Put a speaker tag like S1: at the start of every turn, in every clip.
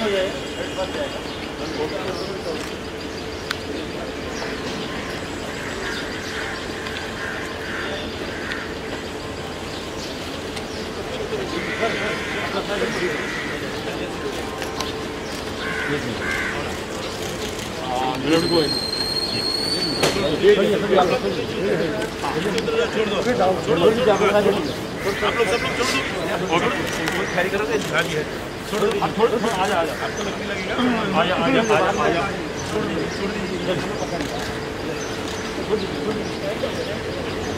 S1: हो जाएगा विराट कोहली छोड़ दो छोड़ दो आप लोग सब लोग छोड़ दो और खैरी करोगे गाड़ी हाँ है हाँ छोड़ थोड़ा थोड़ा आ जा आ जा आपको लगने लगेगा आ जा आ जा आ जा आ जा छोड़ दीजिए छोड़ दीजिए छोड़ दीजिए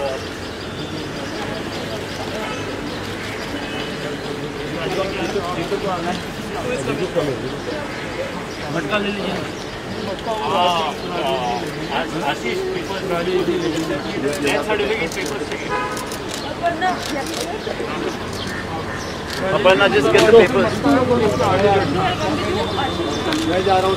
S1: मटका ले लीजिए आशीष जिसके अंदर पेपर मैं जा रहा हूँ